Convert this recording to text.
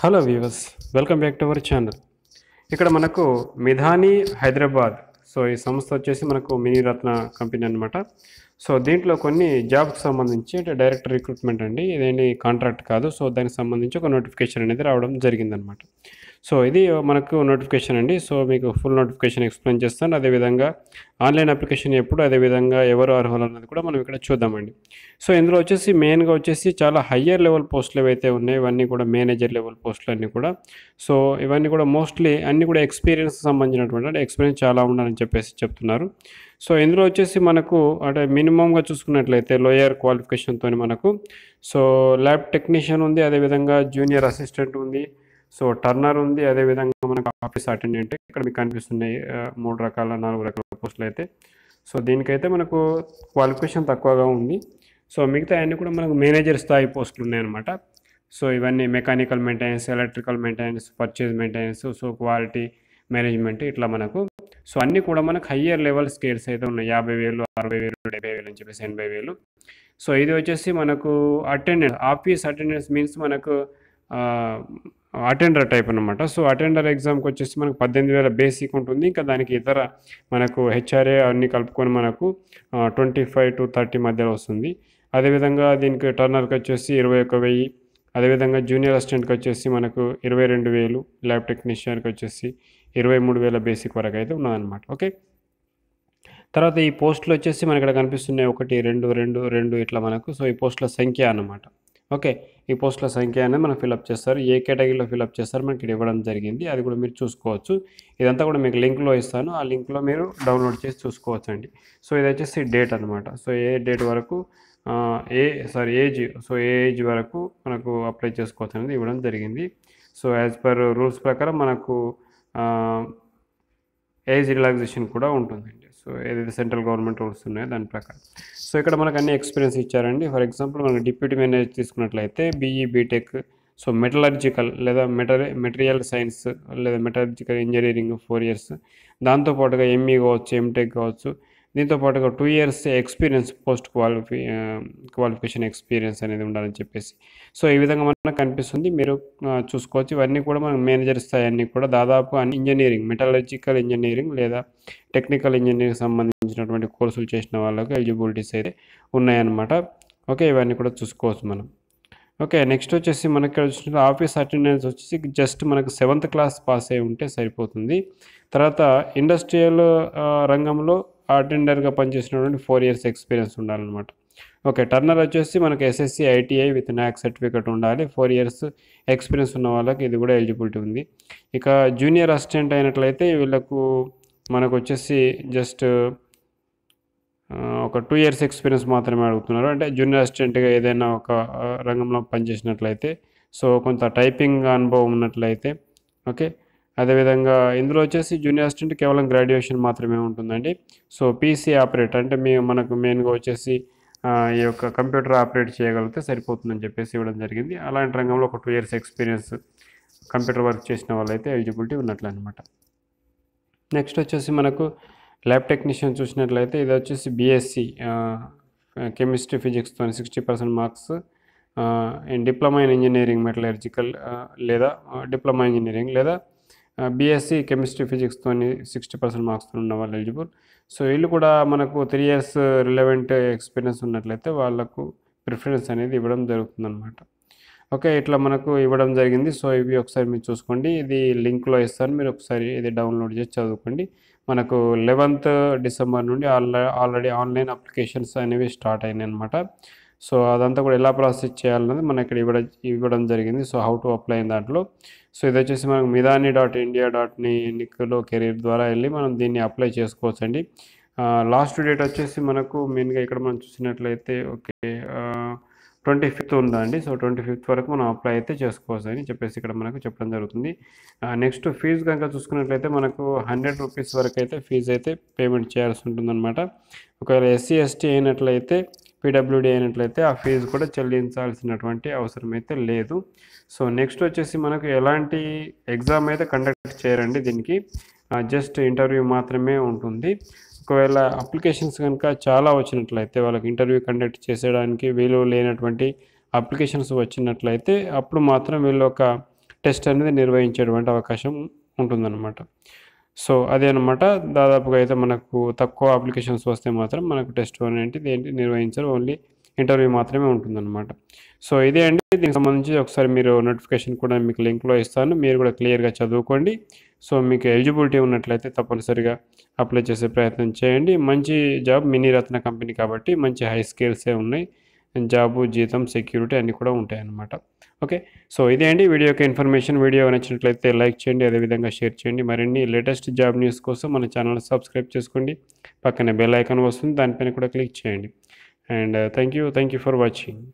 Hello viewers welcome back to our channel ఇక్కడ మనకు Midhani Hyderabad. So ఈ సంస్థ వచ్చేసి మనకు మినీ రత్న కంపెనీ అనమాట సో దీంట్లో కొన్ని జాబ్కి సంబంధించి అంటే డైరెక్ట్ రిక్రూట్మెంట్ అండి. ఇదేంటి కాంట్రాక్ట్ కాదు. సో దానికి సంబంధించి ఒక నోటిఫికేషన్ అనేది రావడం జరిగిందనమాట సో ఇది మనకు నోటిఫికేషన్ అండి. సో మీకు ఫుల్ నోటిఫికేషన్ ఎక్స్ప్లెయిన్ చేస్తాను. అదేవిధంగా ఆన్లైన్ అప్లికేషన్ ఎప్పుడు అదేవిధంగా ఎవరు అర్హులు అన్నది కూడా మనం ఇక్కడ చూద్దామండి. సో ఇందులో వచ్చేసి మెయిన్గా వచ్చేసి చాలా హయ్యర్ లెవెల్ పోస్టులు ఏవైతే ఉన్నాయో ఇవన్నీ కూడా మేనేజర్ లెవెల్ పోస్టులు అన్నీ కూడా. సో ఇవన్నీ కూడా మోస్ట్లీ అన్నీ కూడా ఎక్స్పీరియన్స్ సంబంధించినటువంటి అంటే ఎక్స్పీరియన్స్ చాలా ఉండాలని చెప్పేసి చెప్తున్నారు. సో ఇందులో వచ్చేసి మనకు అంటే మినిమంగా చూసుకున్నట్లయితే లోయర్ క్వాలిఫికేషన్తో మనకు. సో ల్యాబ్ టెక్నీషియన్ ఉంది అదేవిధంగా జూనియర్ అసిస్టెంట్ ఉంది. సో టర్నర్ ఉంది అదేవిధంగా మనకు ఆఫీస్ అటెండెంట్ ఇక్కడ మీకు కనిపిస్తున్నాయి మూడు రకాల నాలుగు రకాల పోస్టులు అయితే. సో దీనికైతే మనకు క్వాలిఫికేషన్ తక్కువగా ఉంది. సో మిగతా అన్నీ కూడా మనకు మేనేజర్ స్థాయి పోస్టులు ఉన్నాయన్నమాట సో ఇవన్నీ mechanical maintenance electrical maintenance purchase maintenance so quality management ఇట్లా మనకు. సో అన్నీ కూడా మనకు హయ్యర్ లెవెల్ స్కేల్స్ అయితే ఉన్నాయి. యాభై వేలు అరవై వేలు డెబ్బై వేలు అని చెప్పేసి ఎనభై వేలు. సో ఇది వచ్చేసి మనకు అటెండెన్స్ ఆఫీస్ అటెండెన్స్ మీన్స్ మనకు అటెండర్ టైప్ అనమాట సో అటెండర్ ఎగ్జామ్కి వచ్చేసి మనకు పద్దెనిమిది వేల బేసిక్ ఉంటుంది. ఇంకా దానికి ఇతర మనకు హెచ్ఆర్ఏ అన్నీ కలుపుకొని మనకు ట్వంటీ ఫైవ్ టు థర్టీ మధ్యలో వస్తుంది. అదేవిధంగా దీనికి టర్నర్కి వచ్చేసి ఇరవై ఒక వెయ్యి. అదేవిధంగా జూనియర్ అసిస్టెంట్కి వచ్చేసి మనకు ఇరవై రెండు వేలు. ల్యాబ్ టెక్నీషియన్కి వచ్చేసి ఇరవై మూడు వేల బేసిక్ వరకు అయితే ఉన్నదన్నమాట. ఓకే? తర్వాత ఈ పోస్టులు వచ్చేసి మనకి ఇక్కడ కనిపిస్తున్నాయి. ఒకటి రెండు రెండు రెండు ఇట్లా మనకు. సో ఈ పోస్టుల సంఖ్య అన్నమాట. ఓకే. ఈ పోస్టుల సంఖ్య అనేది మనం ఫిలప్ చేస్తారు. ఏ కేటగిరీలో ఫిలప్ చేస్తారు మనకి ఇక్కడ ఇవ్వడం జరిగింది. అది కూడా మీరు చూసుకోవచ్చు. ఇదంతా కూడా మీకు లింక్లో ఇస్తాను. ఆ లింక్లో మీరు డౌన్లోడ్ చేసి చూసుకోవచ్చు అండి సో ఇది వచ్చేసి డేట్ అనమాట సో ఏ డేట్ వరకు ఏ సారీ ఏజ్ సో ఏ ఏజ్ వరకు మనకు అప్లై చేసుకోవచ్చు అనేది ఇవ్వడం జరిగింది. సో యాజ్ పర్ రూల్స్ ప్రకారం మనకు ఏజ్ రిలాక్సేషన్ కూడా ఉంటుందండి. సో ఏదైతే సెంట్రల్ గవర్నమెంట్ రూల్స్ ఉన్నాయో దాని ప్రకారం. సో ఇక్కడ మనకు అన్ని ఎక్స్పీరియన్స్ ఇచ్చారండి. ఫర్ ఎగ్జాంపుల్ మనకు డిప్యూటీ మేనేజర్ తీసుకున్నట్లయితే బీఈ బీటెక్ సో మెటలర్జికల్ లేదా మెటర్ మెటీరియల్ సైన్స్ లేదా మెటలర్జికల్ ఇంజనీరింగ్ ఫోర్ ఇయర్స్ దాంతోపాటుగా ఎంఈ కావచ్చు ఎంటెక్ కావచ్చు దీంతో పాటుగా two years experience post క్వాలిఫి qualification experience అనేది ఉండాలని చెప్పేసి. సో ఈ విధంగా మనకు కనిపిస్తుంది. మీరు చూసుకోవచ్చు. ఇవన్నీ కూడా మనకు మేనేజర్ స్థాయి అన్నీ కూడా దాదాపు అన్ని ఇంజనీరింగ్ మెటాలజికల్ ఇంజనీరింగ్ లేదా టెక్నికల్ ఇంజనీరింగ్ సంబంధించినటువంటి కోర్సులు చేసిన వాళ్ళకు ఎలిజిబిలిటీస్ అయితే ఉన్నాయన్నమాట. ఓకే ఇవన్నీ కూడా చూసుకోవచ్చు మనం. ఓకే నెక్స్ట్ వచ్చేసి మనకి ఇక్కడ చూసినట్టు ఆఫీస్ అటెండెన్స్ వచ్చేసి జస్ట్ మనకు సెవెంత్ క్లాస్ పాస్ అయి ఉంటే సరిపోతుంది. తర్వాత ఇండస్ట్రియల్ రంగంలో అటెండర్గా పనిచేసినటువంటి ఫోర్ ఇయర్స్ ఎక్స్పీరియన్స్ ఉండాలన్నమాట. ఓకే టర్నర్ వచ్చేసి మనకు SSC ITI with NAC certificate ఉండాలి. ఫోర్ ఇయర్స్ ఎక్స్పీరియన్స్ ఉన్న వాళ్ళకి ఇది కూడా ఎలిజిబిలిటీ ఉంది. ఇక జూనియర్ అసిస్టెంట్ అయినట్లయితే వీళ్ళకు మనకు వచ్చేసి జస్ట్ ఒక టూ ఇయర్స్ ఎక్స్పీరియన్స్ మాత్రమే అడుగుతున్నారు. అంటే జూనియర్ అసిస్టెంట్గా ఏదైనా ఒక రంగంలో పనిచేసినట్లయితే సో కొంత టైపింగ్ అనుభవం ఉన్నట్లయితే ఓకే. అదేవిధంగా ఇందులో వచ్చేసి జూనియర్ అసిస్టెంట్ కేవలం గ్రాడ్యుయేషన్ మాత్రమే ఉంటుందండి. సో పీసీ ఆపరేటర్ అంటే మీ మనకు మెయిన్గా వచ్చేసి ఈ యొక్క కంప్యూటర్ ఆపరేట్ చేయగలిగితే సరిపోతుందని చెప్పేసి ఇవ్వడం జరిగింది. అలాంటి రంగంలో ఒక two years experience computer work చేసిన వాళ్ళైతే ఎలిజిబిలిటీ ఉన్నట్లు అనమాట నెక్స్ట్ వచ్చేసి మనకు ల్యాబ్ టెక్నీషియన్ చూసినట్లయితే ఇది వచ్చేసి BSc chemistry ఫిజిక్స్తో sixty percent marks and diploma in engineering metallurgical లేదా డిప్లొమా ఇంజనీరింగ్ లేదా బీఎస్సీ కెమిస్ట్రీ ఫిజిక్స్తో సిక్స్టీ పర్సెంట్ మార్క్స్తో ఉన్న వాళ్ళు ఎలిజిబుల్ సో వీళ్ళు కూడా మనకు త్రీ ఇయర్స్ రిలవెంట్ ఎక్స్పీరియన్స్ ఉన్నట్లయితే వాళ్ళకు ప్రిఫరెన్స్ అనేది ఇవ్వడం జరుగుతుందన్నమాట. ఓకే ఇట్లా మనకు ఇవ్వడం జరిగింది. సో ఇవి ఒకసారి మీరు చూసుకోండి. ఇది లింక్లో ఇస్తాను. మీరు ఒకసారి ఇది డౌన్లోడ్ చేసి చదువుకోండి. మనకు లెవెంత్ డిసెంబర్ నుండి ఆల్రెడీ ఆల్రెడీ ఆన్లైన్ అప్లికేషన్స్ అనేవి స్టార్ట్ అయినాయి అనమాట సో అదంతా కూడా ఎలా ప్రాసెస్ చేయాలన్నది మనం ఇక్కడ ఇవ్వడం ఇవ్వడం జరిగింది. సో హౌ టు అప్లై దాంట్లో. సో ఇది వచ్చేసి మనకు మిదాని డాట్ ఇండియా డాట్ నిక్లో కెరీర్ ద్వారా వెళ్ళి మనం దీన్ని అప్లై చేసుకోవచ్చు అండి లాస్ట్ డేట్ వచ్చేసి మనకు మెయిన్గా ఇక్కడ మనం చూసినట్లయితే ఓకే ట్వంటీ ఫిఫ్త్ ఉందండి సో ట్వంటీ ఫిఫ్త్ వరకు మనం అప్లై అయితే చేసుకోవచ్చు అని చెప్పేసి ఇక్కడ మనకు చెప్పడం జరుగుతుంది. నెక్స్ట్ ఫీజు కనుక చూసుకున్నట్లయితే మనకు హండ్రెడ్ రూపీస్ వరకు అయితే ఫీజు అయితే పేమెంట్ చేయాల్సి ఉంటుందన్నమాట. ఒకవేళ ఎస్సీ ఎస్టీ అయినట్లయితే పీడబ్ల్యూడీ అయినట్లయితే ఆ ఫీజు కూడా చెల్లించాల్సినటువంటి అవసరం అయితే లేదు. సో నెక్స్ట్ వచ్చేసి మనకు ఎలాంటి ఎగ్జామ్ అయితే కండక్ట్ చేయరండి దీనికి. జస్ట్ ఇంటర్వ్యూ మాత్రమే ఉంటుంది. ఒకవేళ అప్లికేషన్స్ కనుక చాలా వచ్చినట్లయితే వాళ్ళకి ఇంటర్వ్యూ కండక్ట్ చేసేయడానికి వీలు లేనటువంటి అప్లికేషన్స్ వచ్చినట్లయితే అప్పుడు మాత్రం వీళ్ళు ఒక టెస్ట్ అనేది నిర్వహించేటువంటి అవకాశం ఉంటుందన్నమాట. సో అదే అనమాట దాదాపుగా అయితే మనకు తక్కువ అప్లికేషన్స్ వస్తే మాత్రం మనకు టెస్ట్ అనేది ఏంటి నిర్వహించరు. ఓన్లీ ఇంటర్వ్యూ మాత్రమే ఉంటుందన్నమాట. సో ఇదే అండి. దీనికి సంబంధించి ఒకసారి మీరు నోటిఫికేషన్ కూడా మీకు లింక్లో ఇస్తాను. మీరు కూడా క్లియర్గా చదువుకోండి. సో మీకు ఎలిజిబిలిటీ ఉన్నట్లయితే తప్పనిసరిగా అప్లై చేసే ప్రయత్నం చేయండి. మంచి జాబ్ మినీ రత్న కంపెనీ కాబట్టి మంచి హై స్కిల్సే ఉన్నాయి. జాబు జీతం సెక్యూరిటీ అన్నీ కూడా ఉంటాయన్నమాట. ఓకే? సో ఇదే అండి. వీడియో యొక్క ఇన్ఫర్మేషన్. వీడియో నచ్చినట్లయితే లైక్ చేయండి. అదేవిధంగా షేర్ చేయండి. మరిన్ని లేటెస్ట్ జాబ్ న్యూస్ కోసం మన ఛానల్ సబ్స్క్రైబ్ చేసుకోండి. పక్కనే బెల్ ఐకాన్ వస్తుంది. దానిపైన కూడా క్లిక్ చేయండి. And thank you. Thank you for watching.